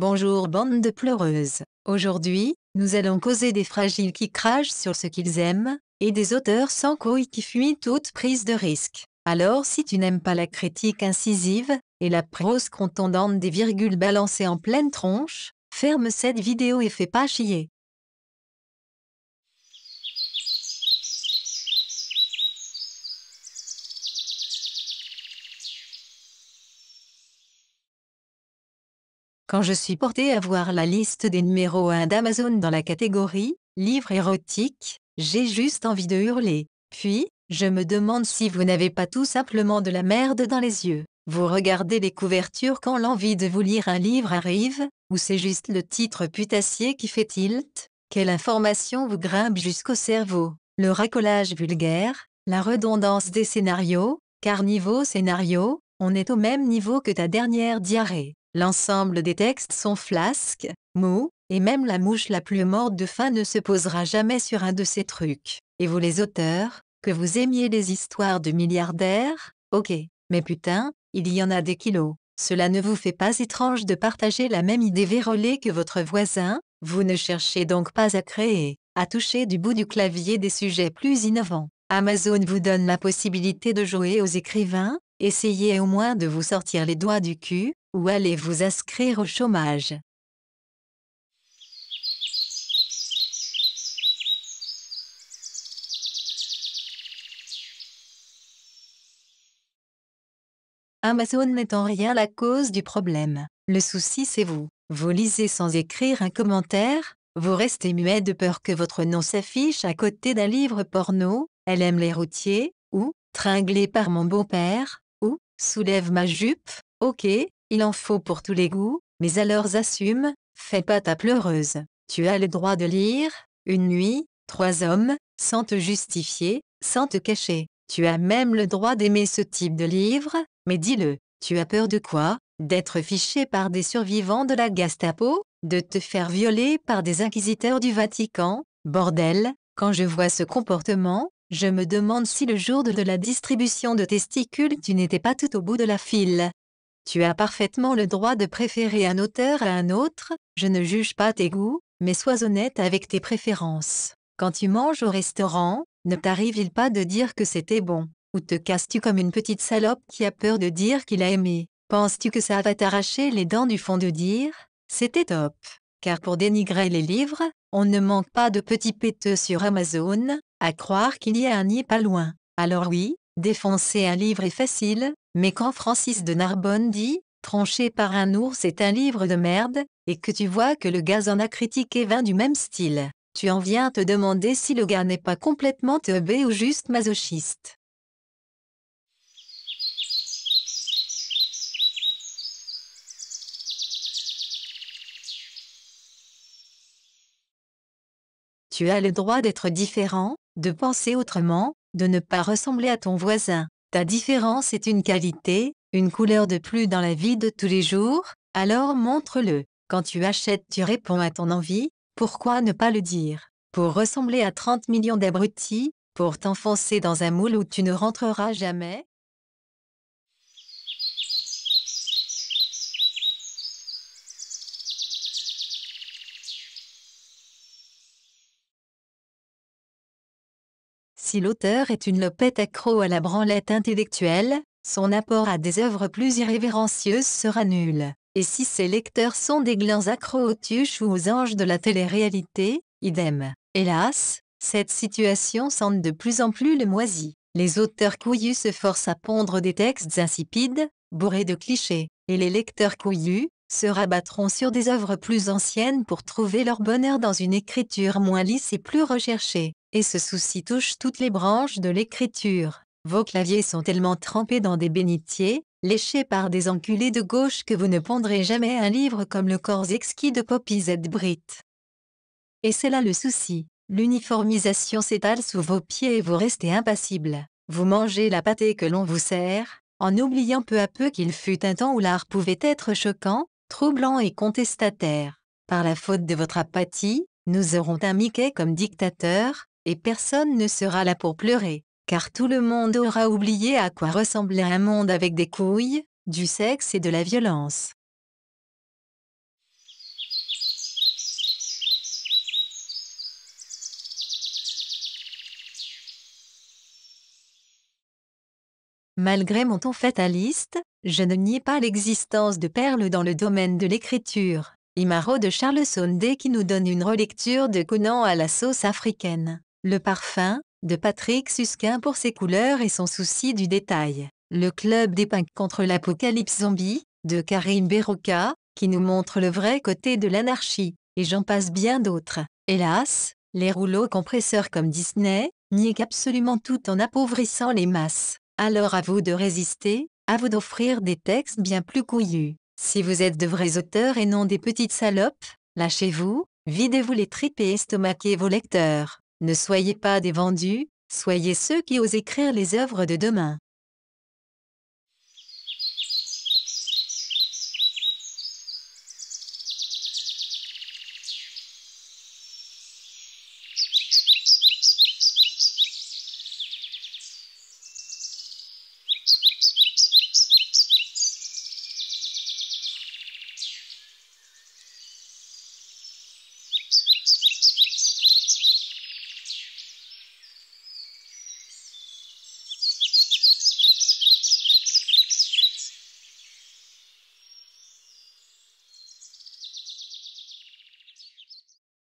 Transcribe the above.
Bonjour bande de pleureuses. Aujourd'hui, nous allons causer des fragiles qui crachent sur ce qu'ils aiment, et des auteurs sans couilles qui fuient toute prise de risque. Alors si tu n'aimes pas la critique incisive, et la prose contondante des virgules balancées en pleine tronche, ferme cette vidéo et fais pas chier. Quand je suis portée à voir la liste des numéros 1 d'Amazon dans la catégorie Livres érotiques, j'ai juste envie de hurler. Puis, je me demande si vous n'avez pas tout simplement de la merde dans les yeux. Vous regardez les couvertures quand l'envie de vous lire un livre arrive, ou c'est juste le titre putassier qui fait tilt? Quelle information vous grimpe jusqu'au cerveau? Le racolage vulgaire, la redondance des scénarios, car niveau scénario, on est au même niveau que ta dernière diarrhée. L'ensemble des textes sont flasques, mous, et même la mouche la plus morte de faim ne se posera jamais sur un de ces trucs. Et vous les auteurs, que vous aimiez les histoires de milliardaires, ok, mais putain, il y en a des kilos. Cela ne vous fait pas étrange de partager la même idée vérolée que votre voisin, vous ne cherchez donc pas à créer, à toucher du bout du clavier des sujets plus innovants. Amazon vous donne la possibilité de jouer aux écrivains, essayez au moins de vous sortir les doigts du cul, ou allez vous inscrire au chômage? Amazon n'est en rien la cause du problème. Le souci c'est vous. Vous lisez sans écrire un commentaire, vous restez muet de peur que votre nom s'affiche à côté d'un livre porno, Elle aime les routiers, ou Tringlé par mon beau-père, ou Soulève ma jupe, ok, il en faut pour tous les goûts, mais alors assume, fais pas ta pleureuse. Tu as le droit de lire, une nuit, trois hommes, sans te justifier, sans te cacher. Tu as même le droit d'aimer ce type de livre, mais dis-le, tu as peur de quoi? D'être fiché par des survivants de la Gestapo? De te faire violer par des inquisiteurs du Vatican? Bordel, quand je vois ce comportement, je me demande si le jour de la distribution de testicules tu n'étais pas tout au bout de la file. Tu as parfaitement le droit de préférer un auteur à un autre, je ne juge pas tes goûts, mais sois honnête avec tes préférences. Quand tu manges au restaurant, ne t'arrive-t-il pas de dire que c'était bon? Ou te casses-tu comme une petite salope qui a peur de dire qu'il a aimé? Penses-tu que ça va t'arracher les dents du fond de dire? C'était top. Car pour dénigrer les livres, on ne manque pas de petits péteux sur Amazon, à croire qu'il y a un nid pas loin. Alors oui, défoncer un livre est facile, mais quand Francis de Narbonne dit Tranché par un ours est un livre de merde, et que tu vois que le gars en a critiqué 20 du même style, tu en viens te demander si le gars n'est pas complètement teubé ou juste masochiste. Tu as le droit d'être différent, de penser autrement, de ne pas ressembler à ton voisin. Ta différence est une qualité, une couleur de plus dans la vie de tous les jours, alors montre-le. Quand tu achètes, tu réponds à ton envie, pourquoi ne pas le dire? Pour ressembler à 30 millions d'abrutis, pour t'enfoncer dans un moule où tu ne rentreras jamais Si l'auteur est une lopette accro à la branlette intellectuelle, son apport à des œuvres plus irrévérencieuses sera nul. Et si ses lecteurs sont des glands accros aux tuches ou aux anges de la télé-réalité, idem. Hélas, cette situation sent de plus en plus le moisi. Les auteurs couillus se forcent à pondre des textes insipides, bourrés de clichés, et les lecteurs couillus se rabattront sur des œuvres plus anciennes pour trouver leur bonheur dans une écriture moins lisse et plus recherchée. Et ce souci touche toutes les branches de l'écriture. Vos claviers sont tellement trempés dans des bénitiers, léchés par des enculés de gauche que vous ne pondrez jamais un livre comme le corps exquis de Poppy Z. Britt. Et c'est là le souci. L'uniformisation s'étale sous vos pieds et vous restez impassible. Vous mangez la pâtée que l'on vous sert, en oubliant peu à peu qu'il fut un temps où l'art pouvait être choquant, troublant et contestataire. Par la faute de votre apathie, nous aurons un Mickey comme dictateur, et personne ne sera là pour pleurer, car tout le monde aura oublié à quoi ressemblait un monde avec des couilles, du sexe et de la violence. Malgré mon ton fataliste, je ne nie pas l'existence de perles dans le domaine de l'écriture. Imaro de Charles Sondé qui nous donne une relecture de Conan à la sauce africaine. Le parfum, de Patrick Susquin pour ses couleurs et son souci du détail. Le club des punks contre l'apocalypse zombie, de Karim Beroka, qui nous montre le vrai côté de l'anarchie, et j'en passe bien d'autres. Hélas, les rouleaux compresseurs comme Disney, nient absolument tout en appauvrissant les masses. Alors à vous de résister, à vous d'offrir des textes bien plus couillus. Si vous êtes de vrais auteurs et non des petites salopes, lâchez-vous, videz-vous les tripes et estomaquez vos lecteurs. Ne soyez pas des vendus, soyez ceux qui osent écrire les œuvres de demain.